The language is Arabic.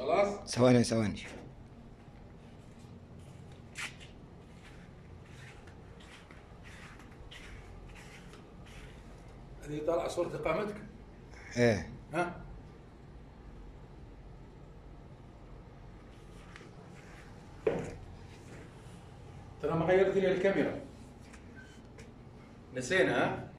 خلاص؟ ثواني ثواني. هذه طالعة صورة إقامتك؟ إيه. ها؟ ترى ما غيرت لي الكاميرا. نسينا ها؟